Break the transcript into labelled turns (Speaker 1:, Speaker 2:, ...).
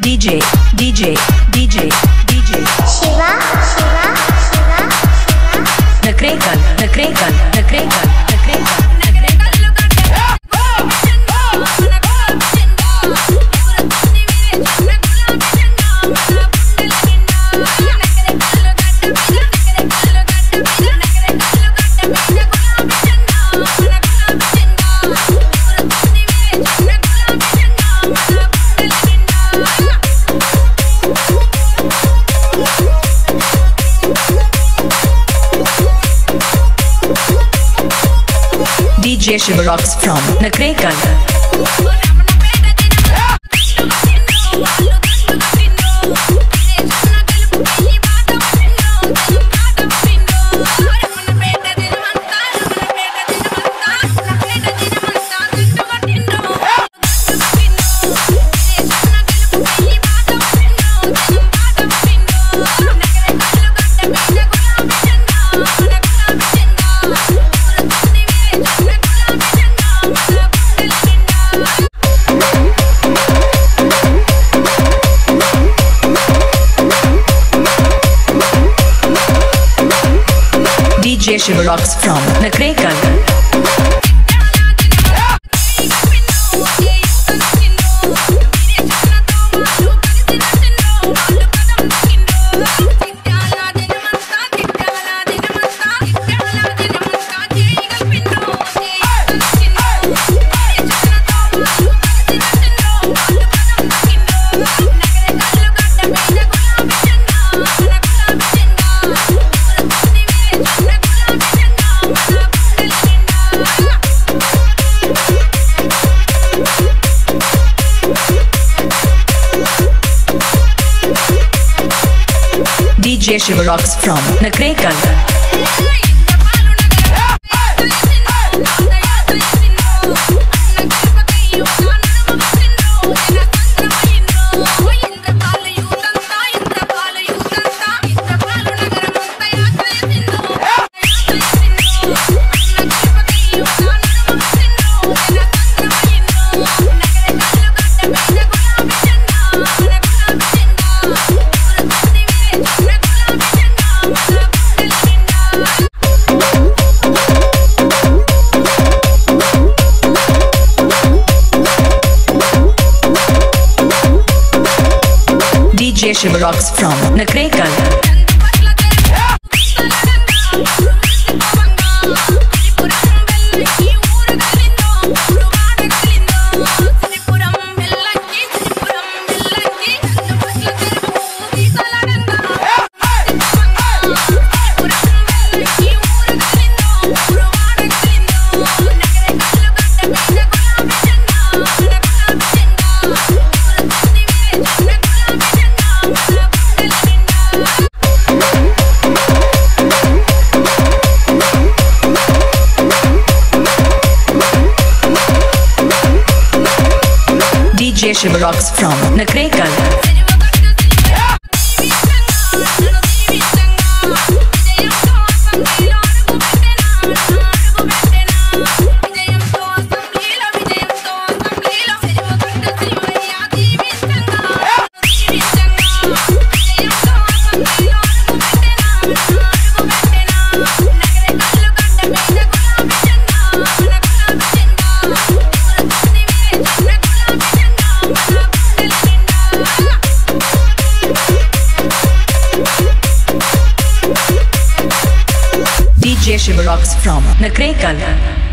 Speaker 1: DJ, DJ, DJ, DJ.
Speaker 2: Shiva,
Speaker 1: Shiva, Shiva, Shiva. The Kraken, the Kraken, the the DJ Shiva Rockzz from Nakrekal. DJ Shiva Rockzz from Nakrekal. DJ Shiva Rockzz from Nakrekal. DJ Shiva Rockzz from Nakrekal. DJ Shiva Rockzz from Nakrekal.